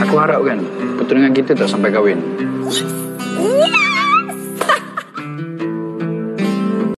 Aku harapkan pertunangan kita tak sampai kahwin.